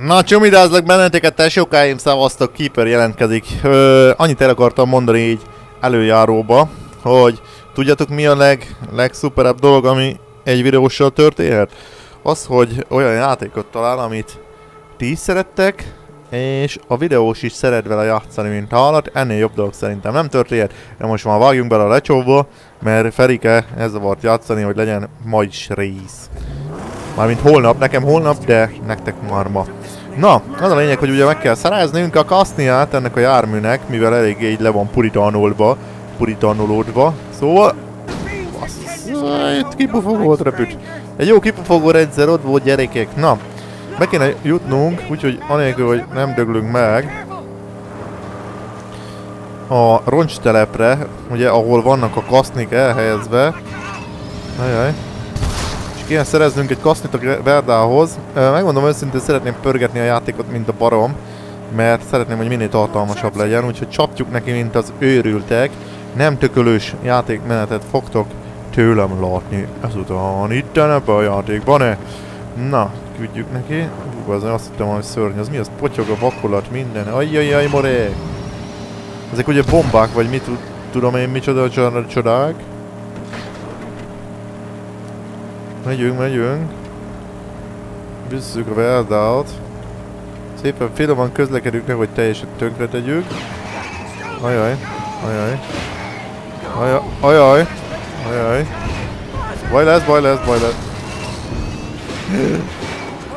Na, csomidázlak benneteket, tesókáim, szavaztok, Keeper jelentkezik. Ö, annyit el akartam mondani így előjáróba, hogy tudjátok mi a leg, legszuperebb dolog, ami egy videóssal történhet? Az, hogy olyan játékot talál, amit ti is szerettek, és a videós is szeret vele játszani, mint hallat, ennél jobb dolog szerintem nem történhet, de most már vágjunk bele a lecsóba, mert Ferike ez zavart játszani, hogy legyen ma is rész. Mármint holnap, nekem holnap, de nektek már ma. Na, az a lényeg, hogy ugye meg kell szereznünk a kaszniát ennek a járműnek, mivel eléggé így le van puritanolva, puritanolódva. Szóval... Itt kipufogó repült. Egy jó kipufogó rendszer ott volt gyerekek. Na, be kéne jutnunk, úgyhogy anélkül, hogy nem döglünk meg, a roncstelepre, ugye ahol vannak a kasznik elhelyezve. Ajaj. Kéne szereznünk egy kasznit a Verdához. Megmondom őszintén, szeretném pörgetni a játékot, mint a barom, mert szeretném, hogy minél tartalmasabb legyen, úgyhogy csapjuk neki, mint az őrültek. Nem tökölős játékmenetet fogtok tőlem látni ezután itt ebbe a játékban -e. Na, küldjük neki. Hú, az azt hittem, hogy szörny. Az mi az? Potyog a vakolat, minden. Ajjajjaj, more! Ezek ugye bombák, vagy mit tudom én, micsoda csodák. Megyünk, megyünk. Visszük a Verdáot. Szépen finoman közlekedünk hogy teljesen tönkre tegyük. Ajaj, ajaj. Ajaj, ajaj. Ajaj. Baj lesz, baj lesz, baj lesz.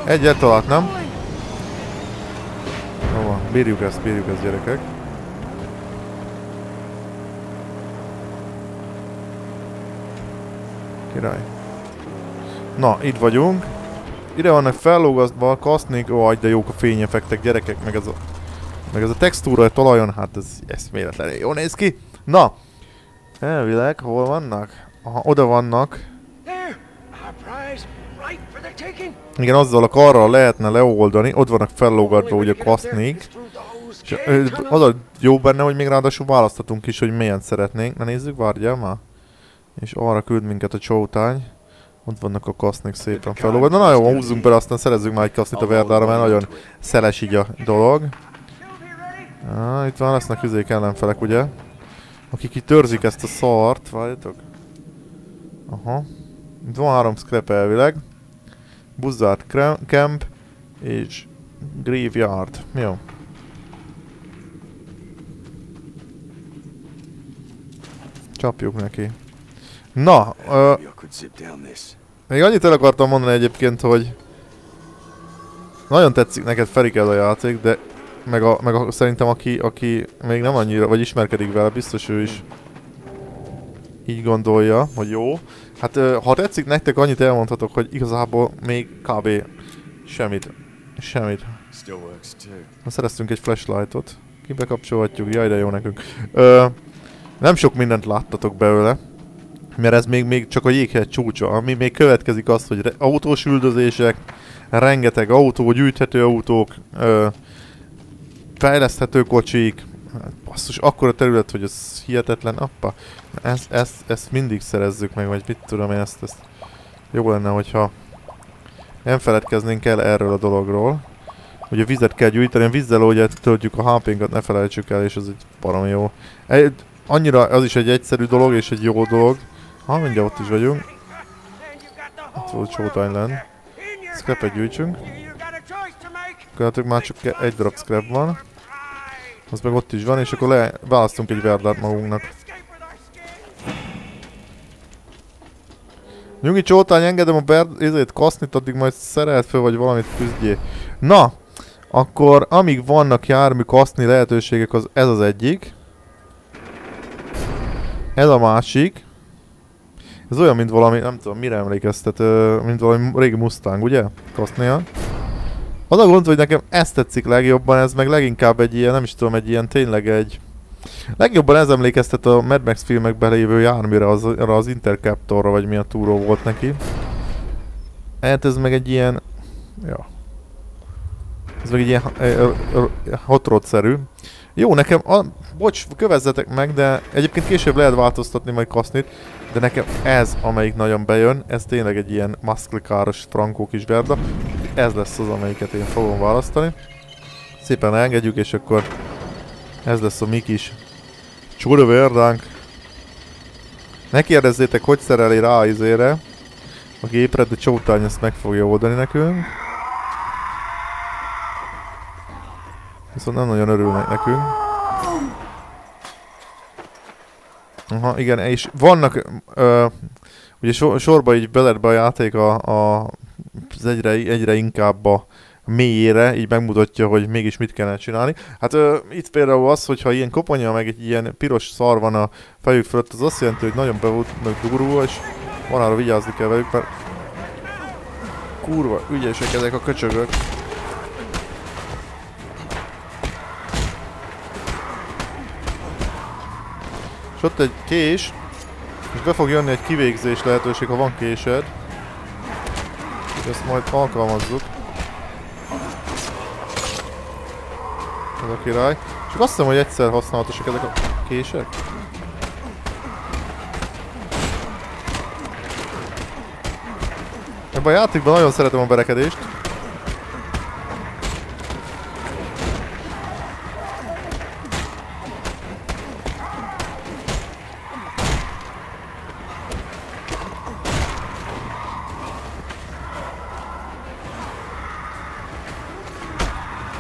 Egyet alatt, nem? Van, bírjuk ezt, bírjuk ezt gyerekek. Király. Na, itt vagyunk. Ide vannak fellógasztva a kasznik. Ó, de jók a fényefektek, gyerekek, meg ez a, meg ez a textúra a talajon, hát ez eszméletlen jó néz ki. Na, elvileg, hol vannak? Aha, oda vannak. Igen, azzal a karral lehetne leoldani, ott vannak fellógatva ugye a kasznik. És az a jó benne, hogy még ráadásul választatunk is, hogy milyen szeretnénk. Na nézzük, várjál már. És arra küld minket a csótány. Ott vannak a kasznik szépen fellógatva. Na, na jó, húzzunk bele, aztán szerezzünk már egy kasznit a Verdára, mert nagyon szeles így a dolog. Ah, itt van, lesznek üzék ellenfelek, ugye? Akik itt törzik ezt a szart, várjatok. Aha. Itt van három scrap elvileg. Buzzard Camp és Graveyard. Jó. Csapjuk neki. Na, uh, még annyit el akartam mondani egyébként, hogy nagyon tetszik neked Feriked a játék, de meg, a, meg a, szerintem aki, aki még nem annyira, vagy ismerkedik vele, biztos ő is így gondolja, hogy jó. Hát ha tetszik nektek, annyit elmondhatok, hogy igazából még kb. semmit. Semmit. Ha szereztünk egy flashlightot. Kibekapcsolhatjuk, jaj de jó nekünk. Ö, nem sok mindent láttatok belőle. Mert ez még, még csak a jéghegy csúcsa. Ami még következik az, hogy autós üldözések, rengeteg autó, gyűjthető autók, ö, fejleszthető kocsik, hát basszus, akkora terület, hogy ez hihetetlen, appa. Ezt, ezt, ezt mindig szerezzük meg, vagy mit tudom én, ezt, ezt jó lenne, hogyha nem feledkeznénk el erről a dologról. Ugye vizet kell gyűjteni, a vízzel ugye töltjük a HP-nkat, ne felejtsük el, és ez egy baromi jó. Egy, annyira, az is egy egyszerű dolog, és egy jó dolog. Ha, mindjárt ott is vagyunk. Ott volt Showtime lenn. Scrap-et gyűjtsünk. Gyakorlatilag már csak egy darab scrap van. Az meg ott is van, és akkor le választunk egy verdát magunknak. Nyugi csótány, engedem a berd, ezért kasznit, addig majd szerelt föl, vagy valamit küzdjé. Na, akkor amíg vannak jármű kaszni lehetőségek, az ez az egyik. Ez a másik. Ez olyan, mint valami, nem tudom, mire emlékeztet, mint valami régi Mustang, ugye? Kasznia. Az a gond, hogy nekem ezt tetszik legjobban, ez meg leginkább egy ilyen, nem is tudom, egy ilyen tényleg egy... Legjobban ez emlékeztet a Mad Max filmekben lévő járműre, az, az Interceptorra, vagy mi a túró volt neki. Hát ez meg egy ilyen... Ja. Ez meg egy ilyen hot rod-szerű. Jó, nekem, a, bocs, kövezzetek meg, de egyébként később lehet változtatni majd kasznit, de nekem ez, amelyik nagyon bejön, ez tényleg egy ilyen muscle frankó kis verda. ez lesz az, amelyiket én fogom választani. Szépen engedjük, és akkor ez lesz a mi kis csodaverdánk. Ne kérdezzétek, hogy szereli rá izére a gépre, de Csótány ezt meg fogja oldani nekünk. Viszont nem nagyon örülnek nekünk. Aha, igen, és vannak, ö, ugye so, sorba így beled be a játék a, a, az egyre, egyre inkább a mélyére, így megmutatja, hogy mégis mit kellene csinálni. Hát ö, itt például az, hogyha ilyen koponya, meg egy ilyen piros szar van a fejük fölött, az azt jelenti, hogy nagyon be voltak durulva, és van arra vigyázni kell velük, mert kurva ügyesek ezek a köcsögök. És ott egy kés, és be fog jönni egy kivégzés lehetőség, ha van késed. Ezt majd alkalmazzuk. Ez a király. Csak azt hiszem, hogy egyszer használatosak ezek a kések. Ebben a játékban nagyon szeretem a berekedést.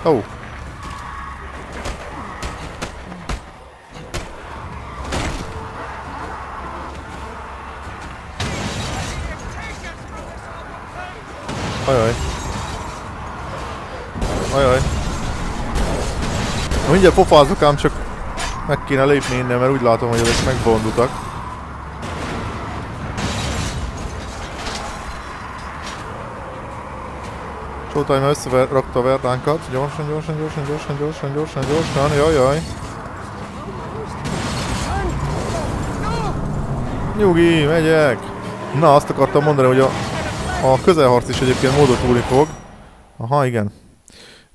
Oh. Ajaj. Ajaj. Mindjárt pofázok ám, csak meg kéne lépni innen, mert úgy látom, hogy ezek megbondultak. Showtime összerakta a verdánkat. Gyorsan, gyorsan, gyorsan, gyorsan, gyorsan, gyorsan, gyorsan, jaj, jaj. Nyugi, megyek! Na, azt akartam mondani, hogy a a közelharc is egyébként módotulni fog. Aha, igen.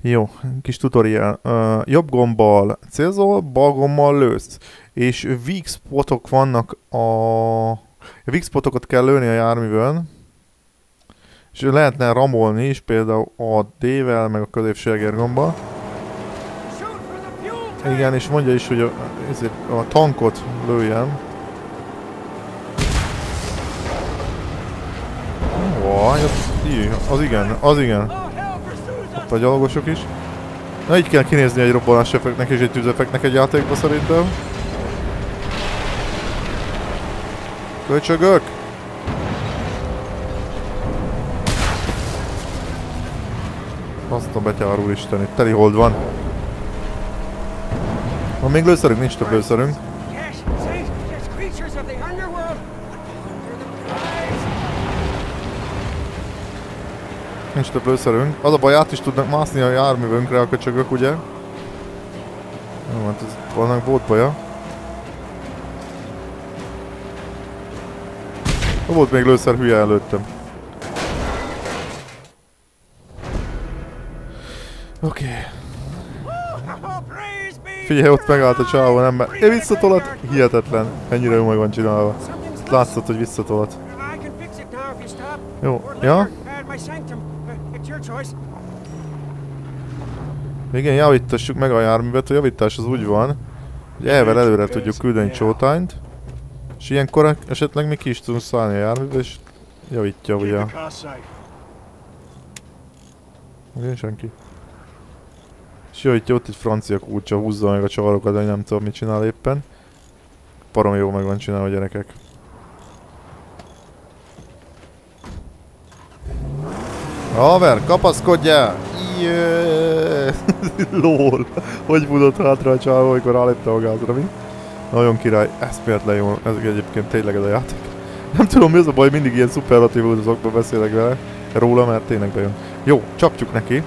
Jó, kis tutorial. Uh, jobb gombbal célzol, bal gombbal lősz. És weak spotok vannak a... a weak spotokat kell lőni a járművön. És lehetne ramolni is, például a D-vel, meg a középséger gombbal. Igen, és mondja is, hogy a, a tankot lőjem. Vaj, az igen, az igen. Ott a gyalogosok is. Na így kell kinézni egy robbanás effektnek és egy tűzefektnek egy játékba szerintem. Köcsögök! Azt a betyár úristen, itt teli hold van. Van még lőszerünk? Nincs több lőszerünk. Nincs több lőszerünk. Az a baj, át is tudnak mászni a járművünkre a köcsögök, ugye? Jó, hát ez vannak volt baja. Volt még lőszer hülye előttem. Oké. Okay. Figyelj, ott megállt a csávó, nem mert... Én visszatolat? Hihetetlen. Ennyire jó meg van csinálva. Látszott, hogy visszatolat. Jó, ja? Igen, javítassuk meg a járművet, a javítás az úgy van, hogy elvel előre tudjuk küldeni csótányt, és ilyenkor esetleg mi ki is tudunk szállni a járműbe, és javítja ugye. Igen, senki. És javítja ott egy francia kulcsa, húzza meg a csavarokat, hogy nem tudom mit csinál éppen. Parom jó meg van csinálva a gyerekek. Haver, kapaszkodjál! Yeah. Lol. Hogy budott hátra a csávó, amikor rálépte a gázra, mi? Nagyon király, eszméletlen jó, ez egyébként tényleg ez a játék. Nem tudom mi az a baj, mindig ilyen szuperlatív azokba beszélek vele, róla, mert tényleg bejön. Jó, csapjuk neki.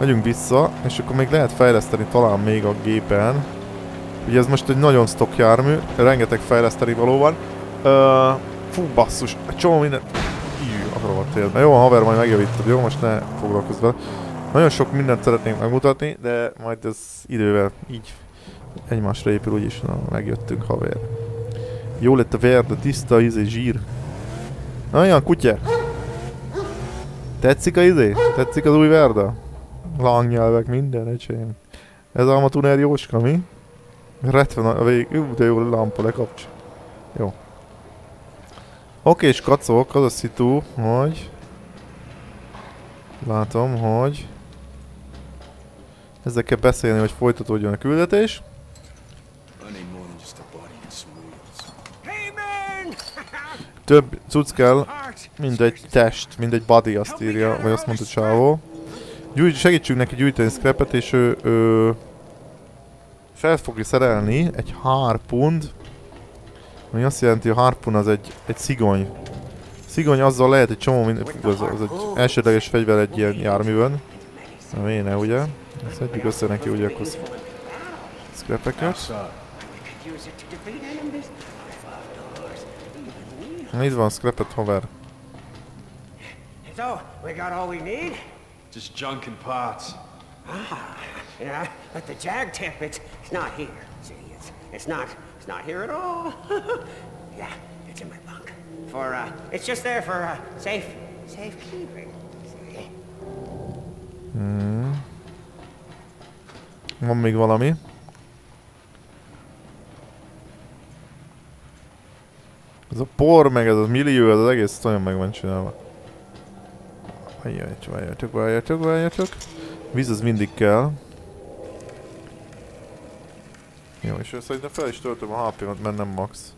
Megyünk vissza, és akkor még lehet fejleszteni talán még a gépen. Ugye ez most egy nagyon stock jármű, rengeteg fejleszteni való van. Uh, fú, basszus, egy csomó minden a rohadt Jó, haver, majd megjavítod, jó? Most ne foglalkozz vele. Nagyon sok mindent szeretnénk megmutatni, de majd ez idővel így egymásra épül, úgyis na, megjöttünk, haver. Jó lett a vér, de tiszta, egy zsír. Na, olyan kutya. Tetszik a izé? Tetszik az új Verda? Langnyelvek, minden, öcsém. Ez a Amatuner Jóska, mi? Retven a vég... Ú, de jó lampa lekapcs. Jó. Oké, és kacok, az a szitu, hogy... Látom, hogy... Ezzel kell beszélni, hogy folytatódjon a küldetés. Több cucc kell, mint egy test, mint egy body, azt írja, vagy azt mondta Csávó. Gyújt, segítsünk neki gyűjteni scrapet, és ő, ő fel fogja szerelni egy harpund, ami azt jelenti, hogy a harpun az egy, egy szigony. Szigony azzal lehet egy csomó minden, az, az egy elsődleges fegyver egy ilyen járművön. Na méne, ugye? Szedjük össze neki ugye akkor scrapeket. Na itt van scrapet, haver. So, we got all we need? Just junk and parts. Ah, yeah, but the jag tip, it's, it's not here. See, it's, it's not, it's not here at all. yeah, it's in my bunk. For, uh, it's just there for, uh, safe, safekeeping. See? Hmm. Van még valami? Ez a por, meg ez a millió, ez az egész nagyon meg van csinálva. Várjatok, várjatok, várjatok, várjatok. Víz az mindig kell. Jó, és szerintem fel is töltöm a HP-mat, mert nem max.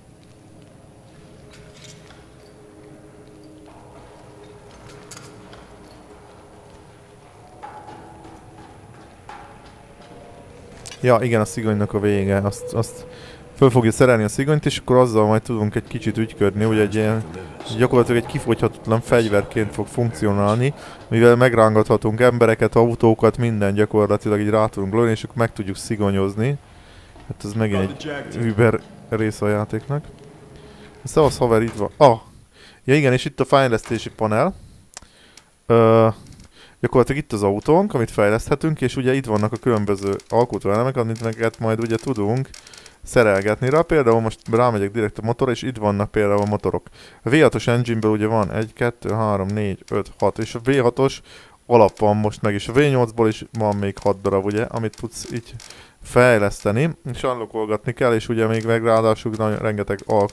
Ja, igen, a szigonynak a vége, azt, azt föl fogja szerelni a szigonyt, és akkor azzal majd tudunk egy kicsit ügyködni, hogy egy ilyen gyakorlatilag egy kifogyhatatlan fegyverként fog funkcionálni, mivel megrángathatunk embereket, autókat, minden gyakorlatilag így rá tudunk lőni, és akkor meg tudjuk szigonyozni. Hát ez megint egy über része a játéknak. Szevasz haver, itt van. Ah! Ja igen, és itt a fejlesztési panel. Ö, gyakorlatilag itt az autónk, amit fejleszthetünk, és ugye itt vannak a különböző alkotóelemek, amit majd ugye tudunk szerelgetni rá. Például most rámegyek direkt a motor, és itt vannak például a motorok. A V6-os engine ugye van 1, 2, 3, 4, 5, 6, és a V6-os alap van most meg, és a V8-ból is van még 6 darab, ugye, amit tudsz így fejleszteni, és unlockolgatni kell, és ugye még meg ráadásul nagyon rengeteg a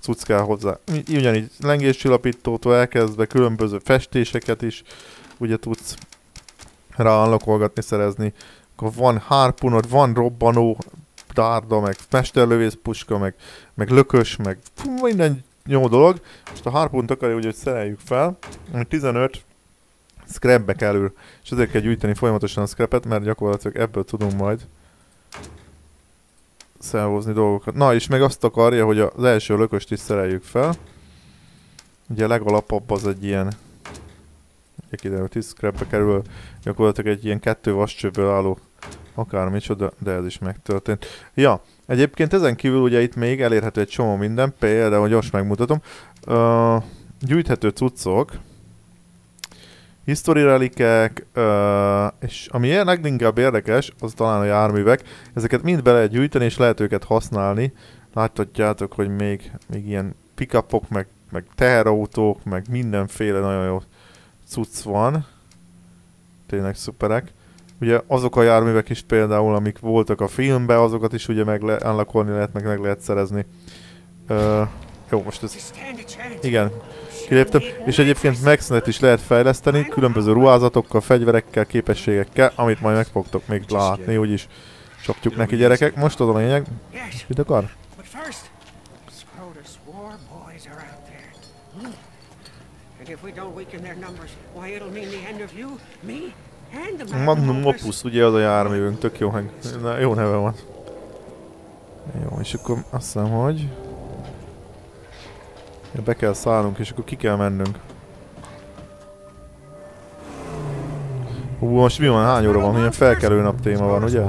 cucc kell hozzá. Ugyanígy lengéscsillapítótól elkezdve különböző festéseket is ugye tudsz rá unlockolgatni, szerezni. Akkor van harpunod, van robbanó, dárda, meg mesterlövész puska, meg, meg lökös, meg fú, minden jó dolog. Most a harpunt akarja, hogy szereljük fel, ami 15 scrapbe kerül, és ezért kell gyűjteni folyamatosan a scrapet, mert gyakorlatilag ebből tudunk majd szervozni dolgokat. Na, és meg azt akarja, hogy az első lököst is szereljük fel. Ugye a legalapabb az egy ilyen ugye kiderül, 10 scrapbe kerül, gyakorlatilag egy ilyen kettő vascsőből álló Akármicsoda, de ez is megtörtént. Ja, egyébként ezen kívül ugye itt még elérhető egy csomó minden, például gyors megmutatom. Uh, gyűjthető cuccok, history relikek, uh, és ami leginkább érdekes, az talán a járművek. Ezeket mind be lehet gyűjteni, és lehet őket használni. Láthatjátok, hogy még, még ilyen pickupok, meg, meg teherautók, meg mindenféle nagyon jó cucc van. Tényleg szuperek. Ugye azok a járművek is például, amik voltak a filmben, azokat is ugye meg le, unlockolni lehet, meg meg lehet szerezni. Uh, jó, most ez... Igen, kiléptem. És egyébként Maxnet is lehet fejleszteni, különböző ruházatokkal, fegyverekkel, képességekkel, amit majd meg fogtok még látni, úgyis csapjuk neki gyerekek. Most az a lényeg. Mit akar? And if we don't weaken their numbers, why it'll mean the end of you, me, Magnum Opus, ugye az a járművünk, tök jó, Na, jó neve van. Jó, és akkor azt hiszem, hogy... Ja, be kell szállnunk, és akkor ki kell mennünk. Hú, most mi van? Hány óra van? Milyen felkelő nap téma van, ugye?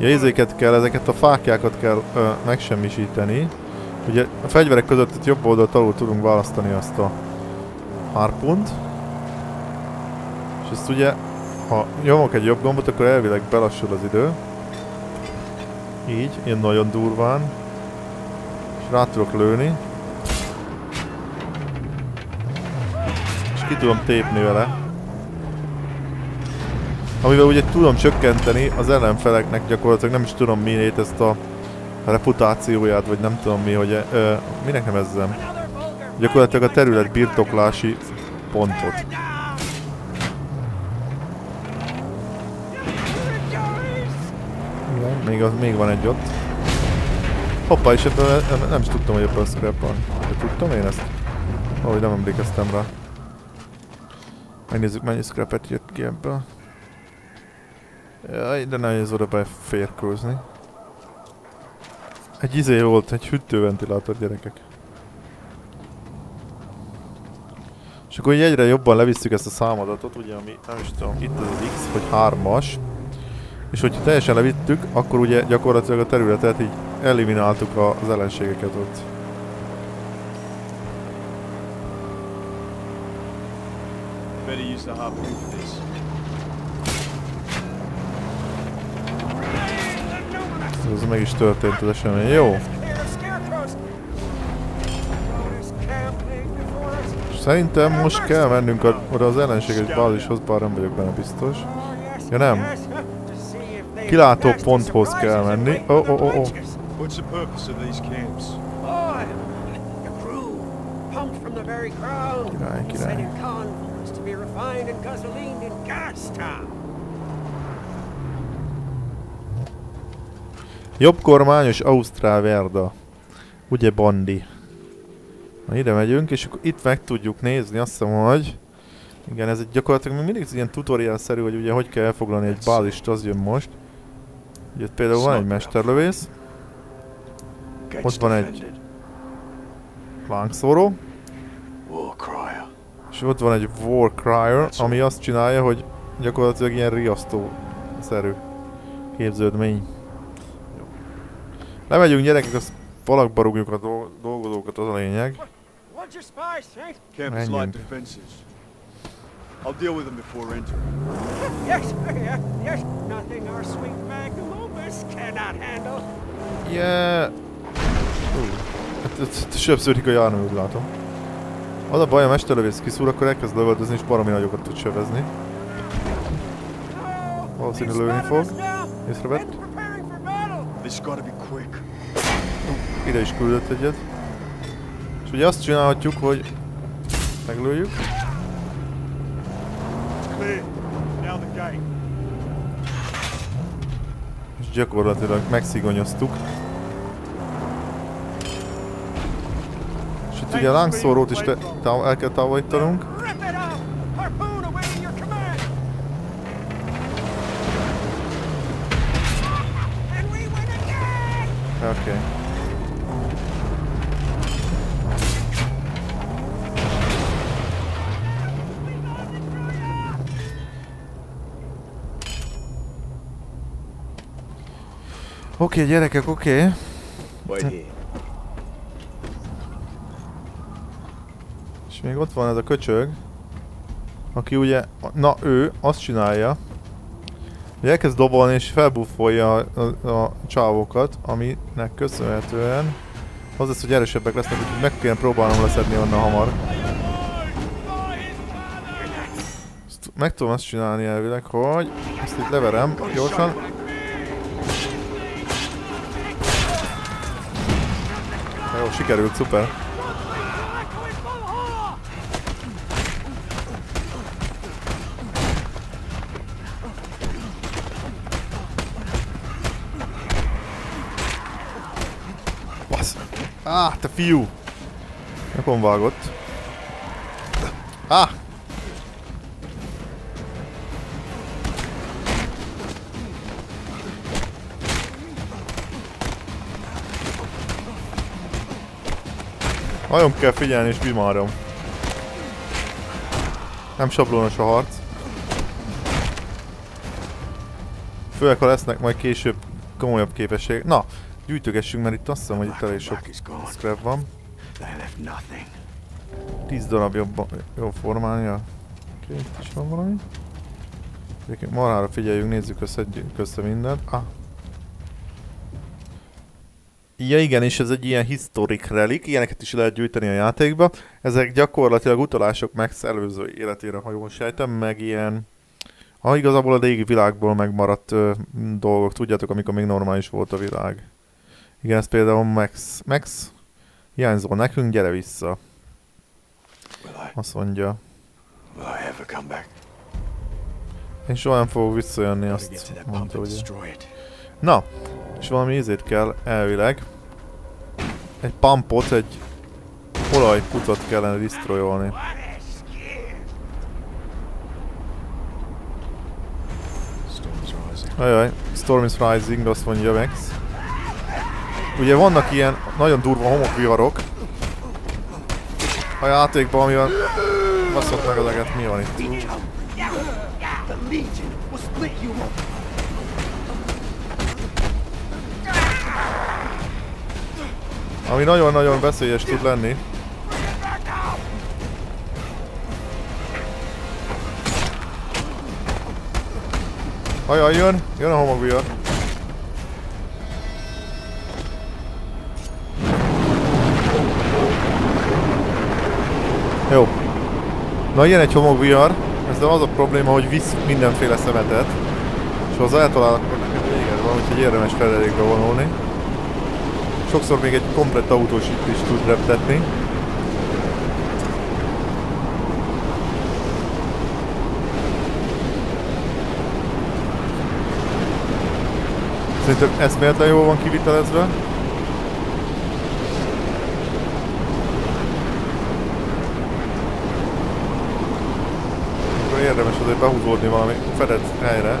Ja, izéket kell, ezeket a fákjákat kell ö, megsemmisíteni. Ugye a fegyverek között itt jobb oldalt alul tudunk választani azt a harpunt. És ezt ugye, ha nyomok egy jobb gombot, akkor elvileg belassul az idő. Így, ilyen nagyon durván. És Rá tudok lőni. És ki tudom tépni vele. Amivel ugye tudom csökkenteni az ellenfeleknek gyakorlatilag nem is tudom miért ezt a reputációját, vagy nem tudom mi, hogy ö, minek nevezzem. Gyakorlatilag a terület birtoklási pontot. Még, az, még van egy ott. Hoppá, és ebből nem is tudtam, hogy ebből scrap van. De tudtam én ezt? Ahogy nem emlékeztem rá. Megnézzük mennyi scrapet jött ki ebből. Jaj, de nehéz oda beférkőzni. Egy izé volt, egy hűtőventilátor gyerekek. És akkor egyre jobban levisszük ezt a számadatot, ugye ami nem is tudom, itt az, X, vagy 3-as. És hogyha teljesen levittük, akkor ugye gyakorlatilag a területet így elimináltuk az ellenségeket ott. Better use the harpoon for this. Ez meg is történt az esemény. Jó. Szerintem most kell mennünk a, oda az ellenséges bázishoz, bár nem vagyok benne biztos. Ja nem. Kilátó ponthoz kell menni. Oh, oh, oh, oh. What's the purpose of these camps? Király, király. Jobb kormányos Ausztrál Verda. Ugye Bandi. Na ide megyünk, és akkor itt meg tudjuk nézni, azt hiszem, hogy... Igen, ez egy gyakorlatilag még mindig ilyen tutorial-szerű, hogy ugye hogy kell elfoglalni egy bázist, az jön most. Ugye például van egy mesterlövész. Ott van egy... Lángszóró. És ott van egy War Crier, ami azt csinálja, hogy gyakorlatilag ilyen riasztó-szerű képződmény. Lemegyünk gyerekek, az falakba rúgjuk a dolgozókat, az a lényeg. Menjünk. I'll deal with them before entering. Yes, yes, yes. Nothing our sweet magnum cannot handle. Yeah. Uh, söpsződik a úgy látom. Az a baj, a mesterlövész kiszúr, akkor elkezd lövöldözni, és baromi nagyokat tud sövezni. Valószínű lőni fog. Észrevett. This gotta be quick. Ide is küldött egyet. És ugye azt csinálhatjuk, hogy meglőjük. És gyakorlatilag megszigonyoztuk. És itt ugye a lángszórót is el kell távolítanunk. Oké, okay, gyerekek, oké. Okay. És még ott van ez a köcsög, aki ugye, na ő azt csinálja, hogy elkezd dobolni és felbuffolja a, a, a csávokat, aminek köszönhetően az lesz, hogy erősebbek lesznek, úgyhogy meg kéne próbálnom leszedni onnan hamar. Ezt meg tudom azt csinálni elvileg, hogy ezt itt leverem gyorsan. Sikerült, szuper. Ah, te fiú! Nyakon vágott. Ah! Nagyon kell figyelni és bimárom. Nem sablónos a harc. Főleg ha lesznek majd később komolyabb képesség. Na, Gyűjtögessünk, mert itt azt hiszem, hogy itt elég sok scrap van. 10 darab jobb, jó formája. Oké, okay, itt is van valami. Marára figyeljünk, nézzük össze, össze mindent. Ah. Ja igen, és ez egy ilyen historic relic, ilyeneket is lehet gyűjteni a játékba. Ezek gyakorlatilag utalások Max előző életére, ha jól sejtem, meg ilyen... Ha igazából a régi világból megmaradt ö, dolgok, tudjátok, amikor még normális volt a világ. Igen, ez például Max. Max, hiányzol nekünk, gyere vissza. Azt mondja. Én soha nem fogok visszajönni, azt mondta, ugye. Na, és valami ízét kell elvileg. Egy pumpot, egy olajputot kellene destroyolni. Ajaj, Storm is Rising, azt mondja Max. Ugye vannak ilyen nagyon durva homokviharok. A játékban, amivel baszott meg az eget, mi van itt? Ami nagyon-nagyon veszélyes tud lenni. Ajaj, jön! Jön a homokvihar. Jó. Na ilyen egy homokvihar. Ez az a probléma, hogy visz mindenféle szemetet. És ha az eltalál, akkor neked véged van, úgyhogy érdemes fedelékbe vonulni. Sokszor még egy komplett autós is tud reptetni. Szerintem eszméletlen jól van kivitelezve. Akkor érdemes azért behúzódni valami fedett helyre.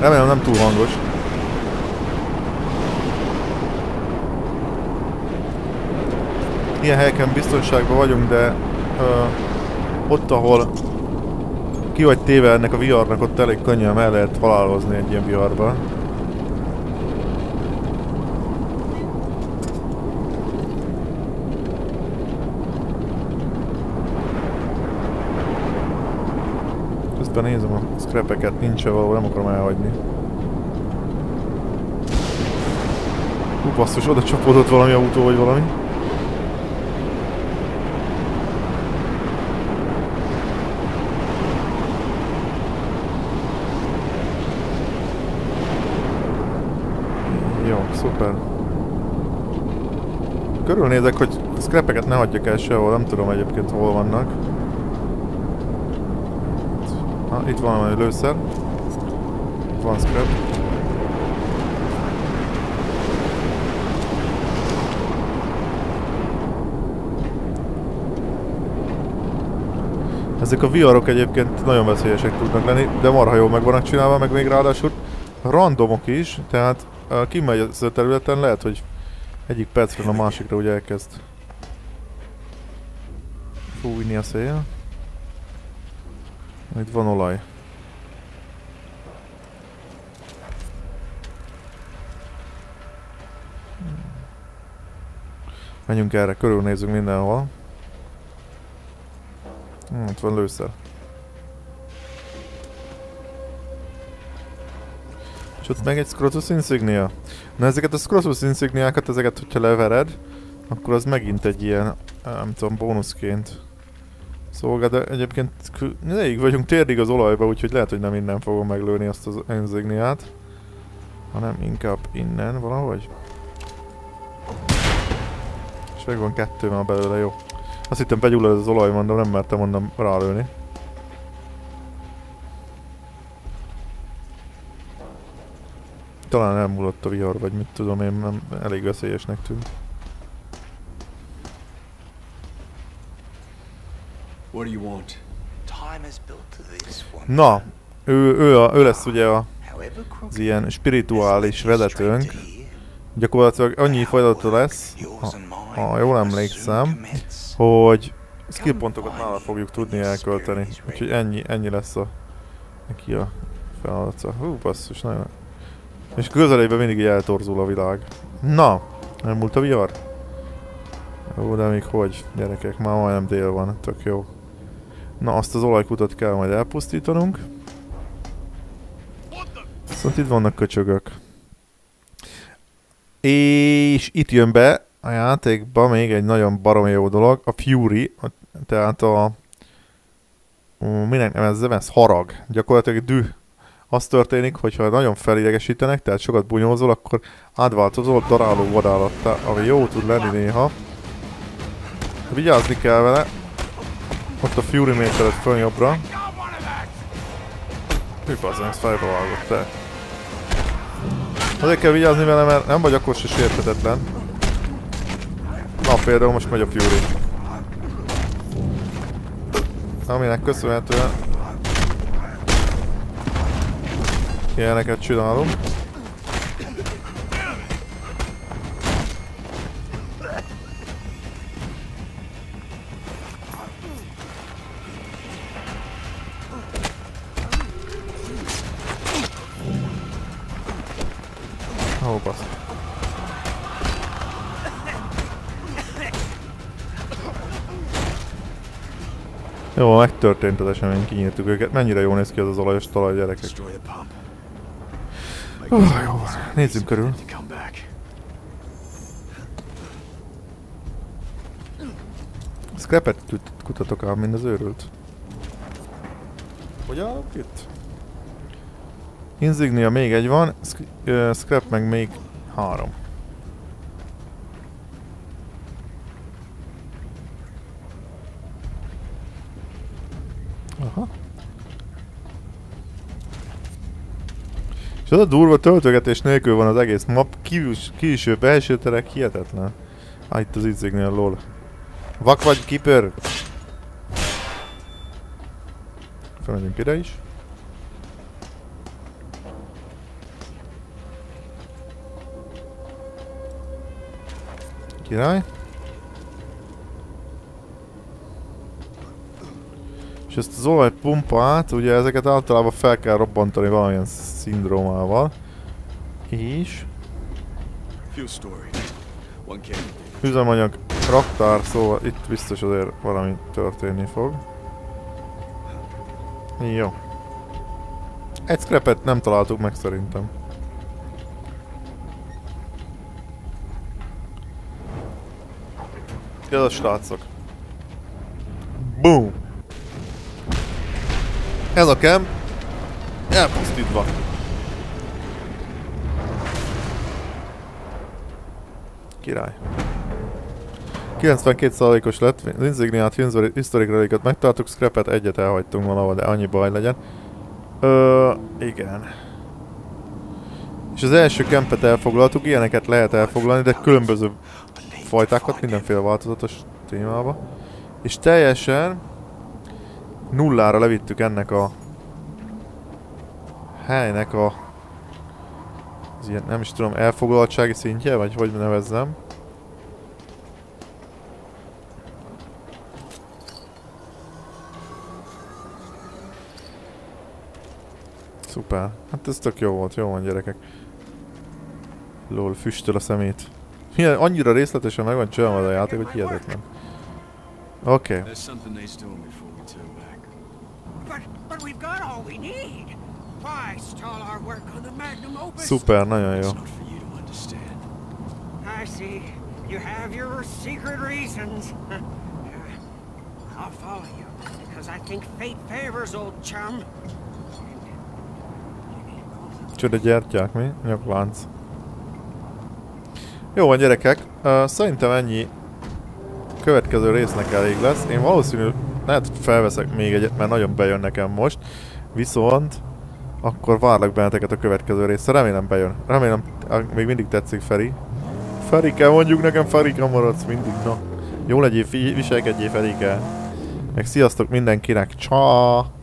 Remélem nem túl hangos. Ilyen helyeken biztonságban vagyunk, de ö, ott, ahol ki vagy téve ennek a viharnak, ott elég könnyen el lehet halálozni egy ilyen viharba. Közben nézem a scrapeket, nincs valahol, nem akarom elhagyni. Hú basszus, oda csapódott valami autó vagy valami. Jó, szuper. Körülnézek, hogy scrapeket ne hagyjak el sehol, nem tudom egyébként hol vannak. Itt van lőszer. Van scrap. Ezek a viharok egyébként nagyon veszélyesek tudnak lenni, de marha jól meg vannak csinálva, meg még ráadásul randomok is, tehát uh, kimegy az a területen, lehet, hogy egyik percről a másikra úgy elkezd fújni a szél. Itt van olaj. Menjünk erre, körülnézzünk mindenhol. Hm, ott van lőszer. És ott meg egy Scrotus Insignia. Na ezeket a Scrotus Insigniákat, ezeket hogyha levered, akkor az megint egy ilyen, nem tudom, bónuszként szolgál, de egyébként elég vagyunk térdig az olajba, úgyhogy lehet, hogy nem innen fogom meglőni azt az Insigniát. Hanem inkább innen valahogy. És megvan kettő van belőle, jó. Azt hittem begyullad az olaj, mondom, nem mertem onnan rálőni. Talán elmúlott a vihar, vagy mit tudom én, nem elég veszélyesnek tűnt. What do you want? Na, ő, ő, a, ő lesz ugye a, az ilyen spirituális vezetőnk. Gyakorlatilag annyi feladata lesz, ha, ha jól emlékszem, hogy skill pontokat nála fogjuk tudni elkölteni. Úgyhogy ennyi, ennyi lesz a neki a feladata. Hú, basszus, nagyon... És közelében mindig így eltorzul a világ. Na, nem múlt a vihar? Jó, de még hogy, gyerekek, már majdnem dél van, tök jó. Na, azt az olajkutat kell majd elpusztítanunk. Viszont itt vannak köcsögök. És itt jön be a játékba még egy nagyon baromi jó dolog, a Fury, tehát a minek nevezzem, ez harag. Gyakorlatilag düh. Az történik, hogyha nagyon felidegesítenek, tehát sokat bunyózol, akkor átváltozol daráló vadállattá, ami jó tud lenni néha. Vigyázni kell vele. Ott a Fury méteret föl jobbra. Hű, bazen, ezt vágott te. Azért kell vigyázni vele, mert nem vagy akkor se sértetetlen. Na például most megy a Fury. Aminek köszönhetően ilyeneket csinálunk. Jó, megtörtént az esemény, kinyírtuk őket. Mennyire jól néz ki az az olajos talaj, gyerekek. Uh, jó, nézzünk körül. Scrapet kutatok ám, mint az őrült. Hogy állok itt? Insignia még egy van, Sk uh, Scrap meg még három. Aha. És az a durva töltögetés nélkül van az egész map, kívüls, külső, belső terek hihetetlen. Ah, itt az Insignia, lol. Vak vagy, Keeper? Felmegyünk ide is. Király. És ezt az olajpumpát, ugye ezeket általában fel kell robbantani valamilyen szindrómával. És... Üzemanyag, raktár, szóval itt biztos azért valami történni fog. Jó. Egy scrapet nem találtuk meg szerintem. Ez a srácok. Boom! Ez a kem. Elpusztítva. Király. 92%-os lett, az insigniát, historic reliket megtartuk, scrapet egyet elhagytunk valahol, de annyi baj legyen. Ö, igen. És az első kempet elfoglaltuk, ilyeneket lehet elfoglalni, de különböző fajtákat, mindenféle változatos témába. És teljesen nullára levittük ennek a helynek a az ilyen, nem is tudom, elfoglaltsági szintje, vagy hogy nevezzem. Szuper. Hát ez tök jó volt, jó van gyerekek. Lol, füstöl a szemét. Milyen, annyira részletesen meg van csinálva a játék, hogy hihetetlen. Oké. Okay. Szuper, nagyon jó. I see. You have your secret reasons. I'll follow you because I think fate favors old chum. Csoda gyertyák, mi? Nyaklánc. Jó van gyerekek, uh, szerintem ennyi következő résznek elég lesz. Én valószínű lehet felveszek még egyet, mert nagyon bejön nekem most. Viszont akkor várlak benneteket a következő részre. Remélem bejön. Remélem még mindig tetszik Feri. Ferike, mondjuk nekem Ferike maradsz mindig, na. Jó legyél, viselkedjél Ferike. Meg sziasztok mindenkinek, csa!